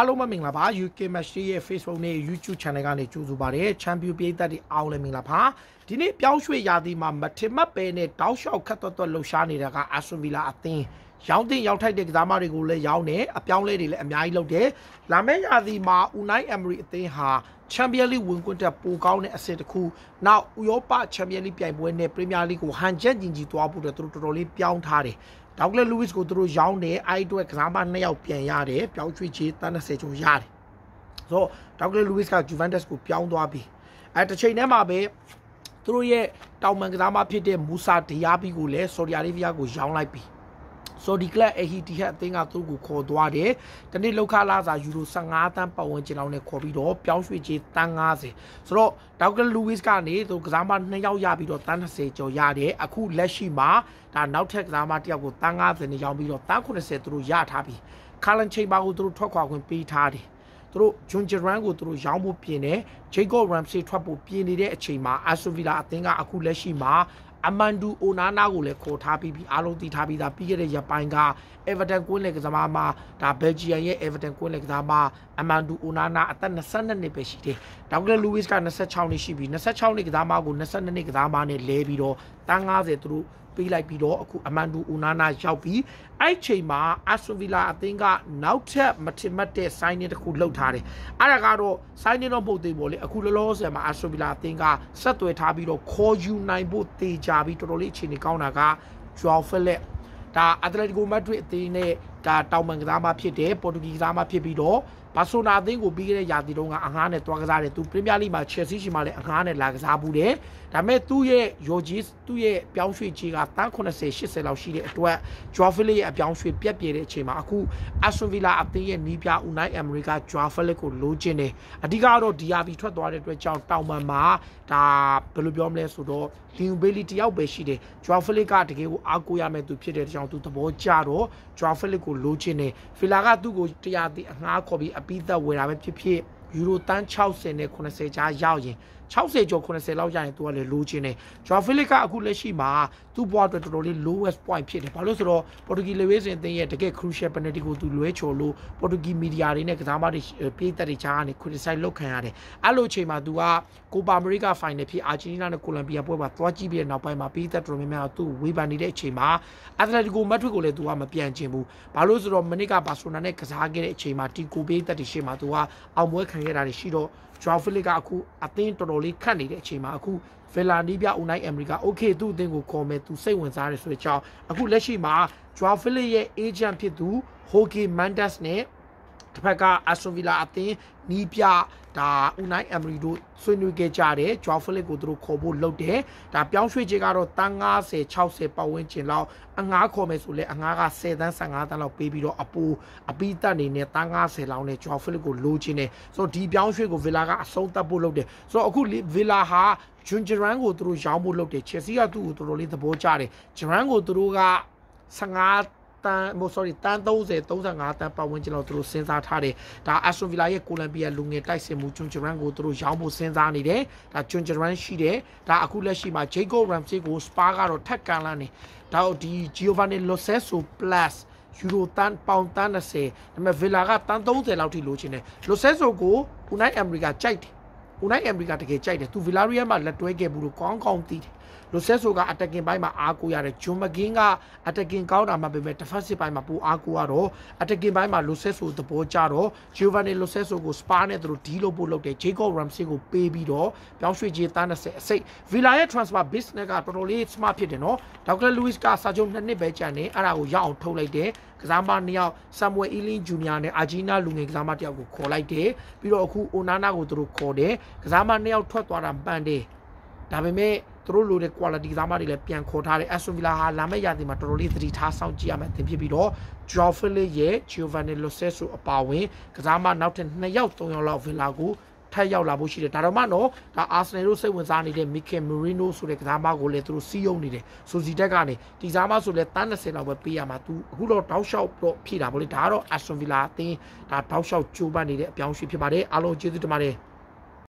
အားလုံးပဲမင်္ဂလာပါ UK Match ရဲ့ Facebook နဲ့ YouTube Channel ကနေကြိုဆိုပါရစေ။ Champion ပြည်သက်တွေအားလုံးမင်္ဂလာပါ။ဒီနေ့ပြောင်းရွှေ့ရာသီမှာမထင်မှတ်ပဲနဲ့တောက်လျှောက်ခတ်သွက်သွက်လှုပ်ရှားနေတာက Aston Villa အသင်း ရောင်းတင်ရောက်ထိုက်တဲ့ကစားမတွေကိုလည်းရောင်းတယ်အပြောင်းလဲတွေလည်းအများကြီးလုပ်တယ်။လာမယ့်ရာသီမှာ Unai Emery အသင်းဟာ Champion League ဝင်ခွင့်တက်ပိုကောင်းတဲ့အဆင့်တစ်ခု။နောက်ဥရောပ Champion League ပြိုင်ပွဲနဲ့ Premier League ကိုဟန်ချက်ကြီးကြီးသွားဖို့အတွက်သူတို့တော်တော်လေးပြောင်းထားတယ်။ဒေါက်ကလက်လူးဝစ်ကိုသူတို့ရောင်းတယ်အဲ့အတွက်ကစားမနှစ်ယောက်ပြန်ရတယ်ပြောင်းရွှေ့ချေတန်း30ကျော်ရတယ်ဆိုတော့ဒေါက်ကလက်လူးဝစ်ကဂျူဗန်တက်စ်ကိုပြောင်းသွားပြီအဲတစ်ချိန်တည်းမှာပဲသူတို့ရဲ့တောင်မန်ကစားမဖြစ်တဲ့မူဆာဒီယာဘီကိုလည်းဆော်ဒီအာရေဗျကိုရောင်းလိုက်ပြီ ဆိုဒီကလပ်အဟီတီဟက်အသင်းကသူ့ကိုခေါ်သွားတယ်။တနေ့လောက်ခလာစာယူရို15တန်းပတ်ဝန်းကျင်လောက်နဲ့ခေါ်ပြီးတော့ပြောင်းရွှေ့ခြင်းတန်း90ဆိုတော့ဒေါက်တာလူဝစ်ကနေသူကစားမ2ယောက်ရပြီးတော့တန်း30ကျော်ရတယ်။အခုလက်ရှိမှာဒါနောက်ထပ်ကစားမတစ်ယောက်ကိုတန်း90နဲ့ရောင်းပြီးတော့တန်း80သူတို့ရထားပြီ။ခါလန်ချိန်ပါကိုသူတို့ထွက်ခွာခွင့်ပေးထားတယ်။သူတို့ဂျွန်ဂျရန်ကိုသူတို့ရောင်းဖို့ပြင်တယ်ဂျေကော့ရမ်စီထွက်ဖို့ပြင်နေတဲ့အချိန်မှာအာဆိုဗီလာအသင်းကအခုလက်ရှိမှာ အမန်ဒူအိုနာနာကိုလည်းခေါ်ထားပြီးပြီးအားလုံးသိထားပြီးသားပြီးခဲ့တဲ့ရက်ပိုင်းက Everton ကွင်းလက်ကစားမဒါ Belgium ရဲ့ Everton ကွင်းလက်ကစားမအမန်ဒူအိုနာနာအသက်22နှစ်ပဲရှိတယ်။ဒေါက်ကလက်လူးဝစ်က26နှစ်ရှိပြီ26နှစ်ကစားမကို22နှစ်ကစားမနဲ့လဲပြီးတော့တန်း90သူတို့ ပေးလိုက်ပြီးတော့အခုအမန်ဒူဦးနာနာရောက်ပြီးအဲ့ချိန်မှာအက်စဗီလာအသင်းကနောက်ထပ်မထင်မှတ်တဲ့ signing တစ်ခုလုပ်ထားတယ်အဲ့ဒါကတော့ signing တော့မဟုတ်သေးဘူးလေအခုလောလောဆယ်မှာအက်စဗီလာအသင်းကဆက်သွယ်ထားပြီးတော့ခေါ်ယူနိုင်ဖို့တေချာပြီးတော်တော်လေးအခြေအနေကောင်းတာက Joao Felix ဒါအက်တလက်တီကိုမက်ဒရစ်အသင်းနဲ့ဒါတောင်ပန်ကစားမဖြစ်တယ်ပေါ်တူဂီကစားမဖြစ်ပြီးတော့ ဘာဆိုနာအသင်းကိုပြီးခဲ့တဲ့ရာသီတုန်းကအငှားနဲ့တွားကစားတယ်သူပရီးမီးယားလိမှာချယ်ဆီရှိမှလည်းအငှားနဲ့လာကစားဘူးတယ်ဒါပေမဲ့သူ့ရဲ့ယော်ဂျီသူ့ရဲ့ပြောင်းရွှေ့ခြေကတန်း80 80လောက်ရှိတဲ့အတွက်ဂျွာဖီလစ်ရဲ့အပြောင်းရွှေ့ပြက်ပြဲတဲ့အချိန်မှာအခုအက်ဆွန်ဗီလာအသင်းရဲ့နီးပြဦးနိုင်အမေရိကဂျွာဖီလစ်ကိုလိုချင်တယ်အဓိကတော့ DRB ထွက်သွားတဲ့အတွက်ကြောင့်တောင်ပန်မှာဒါဘယ်လိုပြောမလဲဆိုတော့လင်ဘေလီတယောက်ပဲရှိတယ်ဂျွာဖီလစ်ကတကယ်ကိုအားကိုးရမယ်သူဖြစ်တဲ့ကြောင့်သူသဘောကျတော့ဂျွာဖီလစ်ကိုလိုချင်တယ်ဖီလာကသူ့ကိုတရားတည်အငှားခေါ်ပြီးအပိသက်ဝယ်တာပဲဖြစ်ဖြစ်ယူရိုတန်း60နဲ့80ကြားရောက်ရင် 60ကျော်80လောက်ရရင်သူကလည်းလိုချင်တယ်ဂျွာဖီလစ်ကအခုလက်ရှိမှာသူ့ဘွားအတွက်တော်တော်လေး lowest point ဖြစ်တယ်ဘာလို့ဆိုတော့ပေါ်တူဂီလေဝေးစင်အသင်းရဲ့တကယ် crucial penalty ကိုသူလွဲချော်လို့ပေါ်တူဂီမီဒီယာတွေနဲ့ကစားမတွေပြည်သက်တွေချားကနေ criticize လုပ်ခံရတယ်အဲ့လိုအချိန်မှာသူကကိုပါအမေရိက final ဖြစ်အာဂျင်တီးနားနဲ့ကိုလံဘီယာပွဲမှာသွားကြည့်ပြီးတဲ့နောက်ပိုင်းမှာပြည်သက်တော်များများသူ့ဝေဖန်နေတဲ့အချိန်မှာအက်တလက်တီကိုမက်ဒရစ်ကိုလည်းသူကမပြန်ချင်ဘူးဘာလို့ဆိုတော့မနစ်ကဘာဆိုနာနဲ့ကစားခဲ့တဲ့အချိန်မှာတီကိုပေးသက်တွေရှေ့မှာသူကအောင်ပွဲခံခဲ့တာတွေရှိတော့ဂျွာဖီလစ်ကအခုအသင်းတော်တော်လေးခတ်နေတဲ့အချိန်မှာအခုဗီလာနီးပြဦးနိုင်အမေရိကโอเคသူ့အသင်းကိုခေါ်မယ်သူစိတ်ဝင်စားတယ်ဆိုတဲ့အကြောင်းအခုလက်ရှိမှာဂျွာဖီလစ်ရဲ့ agent ဖြစ်သူဟိုကီမန်ဒက်စ်နဲ့ တစ်ဖက်ကအာစတွန်ဗီလာအသင်းနီးပြဒါဦးနိုင်အမ်ရီတို့ဆွေးနွေးခဲ့ကြတယ်ဂျွာဖလစ်ကိုသူတို့ခေါ်ဖို့လုပ်တယ်ဒါပြောင်းရွှေ့ခြင်းကတော့တန်း90 60ပတ်ဝန်းကျင်လောက်အငားခေါ်မယ်ဆိုလဲအငားက10တန်း15တန်းလောက်ပေးပြီးတော့အပူအပိတက်နေနဲ့တန်း90လောက်နဲ့ဂျွာဖလစ်ကိုလိုချင်တယ်ဆိုတော့ဒီပြောင်းရွှေ့ကိုဗီလာကအဆုံးသတ်ဖို့လုပ်တယ်ဆိုတော့အခုဗီလာဟာဂျွန်ဂျရန်ကိုသူတို့ရောင်းဖို့လုပ်တယ်ချယ်ဆီကသူ့ကိုတော်တော်လေးသဘောကျတယ်ဂျရန်ကိုသူတို့က15 တန်မို့ sorry တန်30 35တန်ပတ်ဝန်းကျင်လောက်သူတို့စဉ်းစားထားတယ်ဒါ Aston Villa ရဲ့ကိုလံဘီယာလူငယ်တိုက်စစ်မှုဂျွန်ဂျရန်ကိုသူတို့ရောင်းဖို့စဉ်းစားနေတယ်ဒါဂျွန်ဂျရန်ရှိတယ်ဒါအခုလက်ရှိမှာ Jacob Ramsey ကို Spa ကတော့ထက်ကန်လာနေဒါဒီ Giovanni Lo Celso plus ယူရိုတန်ပေါင်တန်30ဒါပေမဲ့ဗီလာကတန်30လောက်ထိလိုချင်တယ်လိုဆဲဆိုကိုဦးနိုင်အမေရိကကြိုက်တယ်ဦးနိုင်အမေရိကတကယ်ကြိုက်တယ်သူဗီလာရီယာမှာလက်တွဲခဲ့ဘူးလို့ကောင်းကောင်းသိတယ် လိုဆက်ဆိုကအတက်ကင်ပိုင်းမှာအားကိုရတယ်ဂျွန်မကင်းကအတက်ကင်ကောင်းတာမှပဲတဖက်စစ်ပိုင်းမှာပိုအားကိုရတော့အတက်ကင်ပိုင်းမှာလိုဆက်ဆိုသဘောကျတော့ဂျိုဗန်နီလိုဆက်ဆိုကိုစပါနဲ့သူတို့ဒီလိုပို့လုပ်တယ်ဂျေကော့ရမ်စီကိုပေးပြီးတော့ပြောင်းရွှေ့ခြင်းတန်း30အစိတ်ဗီလာရဲ့ transfer business ကတော်တော်လေး smart ဖြစ်တယ်နော်ဒေါက်တာလူးစ်ကစာချုပ်နှစ်နှစ်ပဲကြာနေအဲ့ဒါကိုရအောင်ထုတ်လိုက်တယ်ကစားမနှစ်ယောက်ဆမ်မွယ်အီလင်းဂျူနီယာနဲ့အာဂျီနာလူငယ်ကစားမတစ်ယောက်ကိုခေါ်လိုက်တယ်ပြီးတော့အခုအိုနာနာကိုသူတို့ခေါ်တယ်ကစားမနှစ်ယောက်ထွက်သွားတာမှန်တယ် ဒါပေမဲ့သူတို့လိုတဲ့ quality သားမတွေလည်းပြန်ခေါ်ထားတယ် Aston Villa ဟာလာမယ့်ရာသီမှာတော်တော်လေးသတိထားစောင့်ကြည့်ရမယ်တင်ဖြစ်ပြီးတော့ Joao Felix ရဲ့ Giovanni Lo Celso အပါဝင်ကစားမနောက်ထပ်2ယောက်3ယောက်လောက် Villa ကိုထပ်ရောက်လာဖို့ရှိတယ်ဒါတော့မှတော့ဒါအာဆနယ်တို့စိတ်ဝင်စားနေတဲ့ Mikel Merino ဆိုတဲ့ကစားမကိုလည်းသူတို့စီးယုံနေတယ်ဆိုစီတက်ကနေဒီကစားမဆိုလဲတန်း30လောက်ပဲပေးရမှာသူအခုတော့တောက်လျှောက်တော့ဖြည့်တာဗောလေဒါကတော့ Aston Villa အသင်းဒါတောက်လျှောက်ကြိုးပမ်းနေတဲ့အပြောင်းအရွှေ့ဖြစ်ပါတယ်အားလုံးကျေးဇူးတင်ပါတယ်